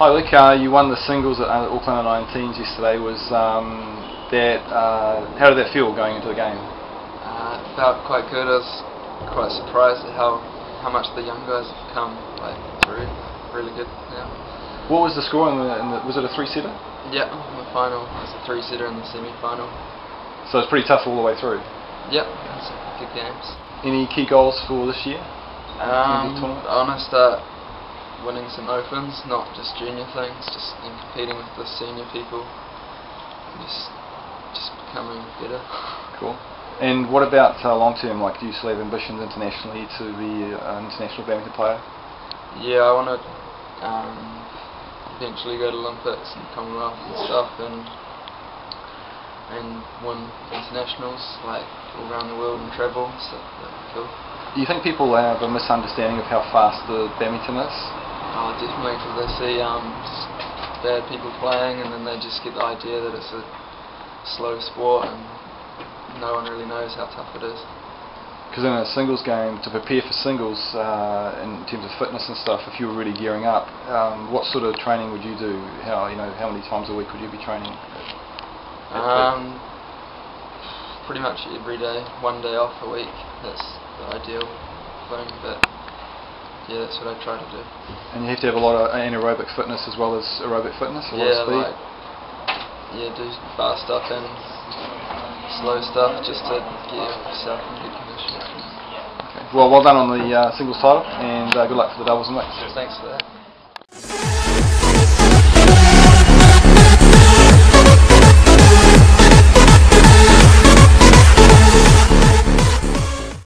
Hi Luke, uh, you won the singles at uh, Auckland under 19s yesterday. Was um, that uh, how did that feel going into the game? Uh, it felt quite good. I was quite surprised at how how much the young guys have come like through. Really good. Yeah. What was the score? In the, in the, was it a three-setter? Yeah. The final was a three-setter in the semi-final. So it's pretty tough all the way through. Yep. It's good games. Any key goals for this year? Um, I want to start winning some opens, not just junior things, just in competing with the senior people, just just becoming better. Cool. And what about uh, long term? Like, do you still have ambitions internationally to be an international badminton player? Yeah, I want to um, eventually go to Olympics and Commonwealth and stuff, and and win internationals like all around the world and travel. So that'd be cool. Do you think people have a misunderstanding of how fast the badminton is? Oh, definitely, because they see um, bad people playing, and then they just get the idea that it's a slow sport, and no one really knows how tough it is. Because in a singles game, to prepare for singles uh, in terms of fitness and stuff, if you were really gearing up, um, what sort of training would you do? How you know how many times a week would you be training? Um, pretty much every day, one day off a week. That's the ideal thing, but yeah, that's what I try to do. And you have to have a lot of anaerobic fitness as well as aerobic fitness, a yeah, lot of speed. like yeah, do fast stuff and slow stuff just to get yourself in good condition. Okay. Well, well done on the uh, singles title, and uh, good luck for the doubles and mix. Thanks for that.